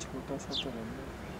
छोटा सा तो है